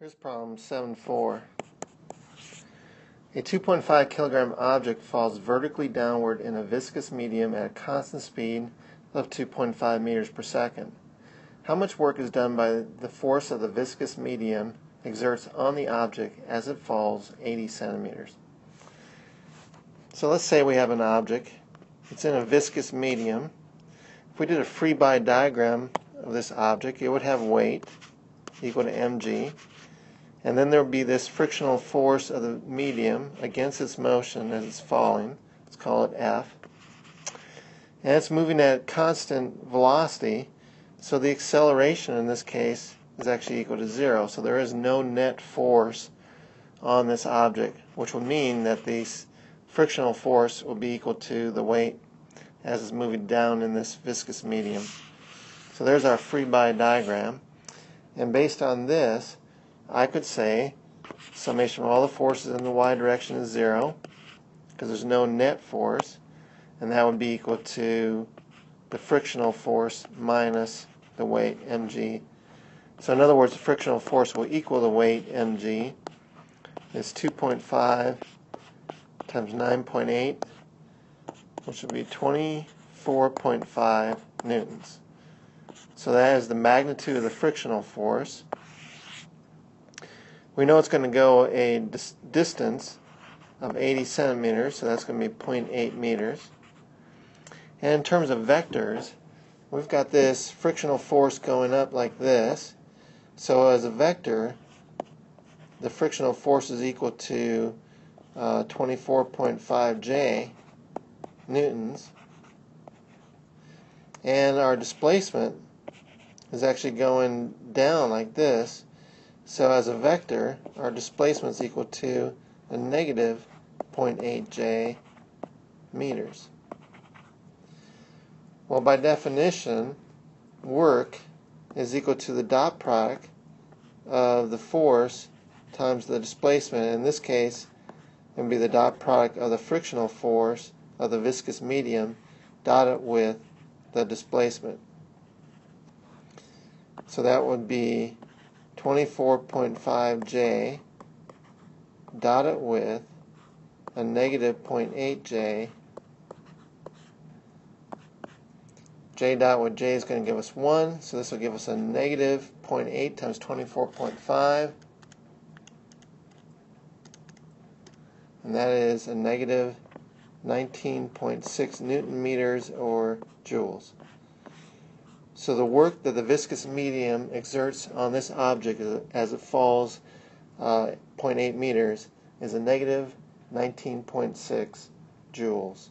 Here's problem 7.4. A 2.5 kilogram object falls vertically downward in a viscous medium at a constant speed of 2.5 meters per second. How much work is done by the force of the viscous medium exerts on the object as it falls 80 centimeters? So let's say we have an object. It's in a viscous medium. If we did a free body diagram of this object, it would have weight equal to mg and then there will be this frictional force of the medium against its motion as it's falling. Let's call it F. And it's moving at constant velocity, so the acceleration in this case is actually equal to zero. So there is no net force on this object, which will mean that the frictional force will be equal to the weight as it's moving down in this viscous medium. So there's our free body diagram. And based on this, I could say summation of all the forces in the y direction is 0 because there's no net force and that would be equal to the frictional force minus the weight mg. So in other words the frictional force will equal the weight mg is 2.5 times 9.8 which would be 24.5 newtons. So that is the magnitude of the frictional force we know it's going to go a dis distance of 80 centimeters, so that's going to be 0.8 meters. And in terms of vectors, we've got this frictional force going up like this. So as a vector, the frictional force is equal to uh, 24.5 J newtons. And our displacement is actually going down like this. So as a vector, our displacement is equal to a negative 0.8 j meters. Well, by definition, work is equal to the dot product of the force times the displacement. In this case, it would be the dot product of the frictional force of the viscous medium dotted with the displacement. So that would be 24.5J dotted with a negative 0.8J. J dot with J is going to give us 1, so this will give us a negative 0.8 times 24.5. And that is a negative 19.6 newton meters or joules. So the work that the viscous medium exerts on this object as it falls uh, 0.8 meters is a negative 19.6 joules.